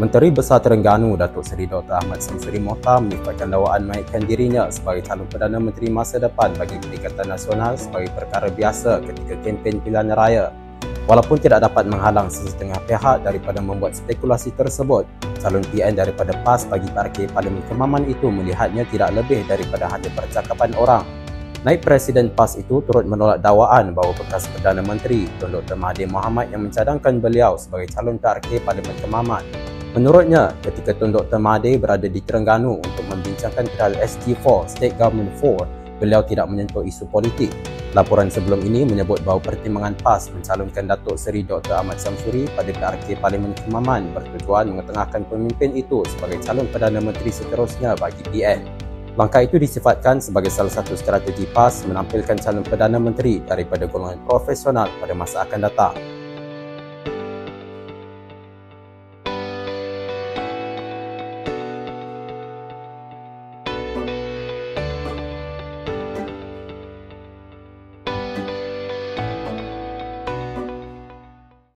Menteri Besar Terengganu Datuk Seri Dr. Ahmad Samsuri Mohtar menyifatkan dakwaan menaikkan dirinya sebagai calon Perdana Menteri masa depan bagi Perikatan Nasional sebagai perkara biasa ketika kempen pilihan raya. Walaupun tidak dapat menghalang sesetengah pihak daripada membuat spekulasi tersebut, calon PN daripada PAS bagi parkir Parlimen Kemaman itu melihatnya tidak lebih daripada hanya percakapan orang. Naib Presiden PAS itu turut menolak dakwaan bahawa bekas Perdana Menteri Tun Dr. Mahathir Mohamad yang mencadangkan beliau sebagai calon PRK Parlimen Kemaman Menurutnya, ketika Tun Dr. Mahathir berada di Terengganu untuk membincangkan perihal SG4, State Government 4, beliau tidak menyentuh isu politik. Laporan sebelum ini menyebut bahawa pertimbangan PAS mencalonkan Datuk Seri Dr. Ahmad Samsuri pada PRK Parlimen Kemaman bertujuan mengetengahkan pemimpin itu sebagai calon Perdana Menteri seterusnya bagi PN. Langkah itu disifatkan sebagai salah satu strategi PAS menampilkan calon Perdana Menteri daripada golongan profesional pada masa akan datang.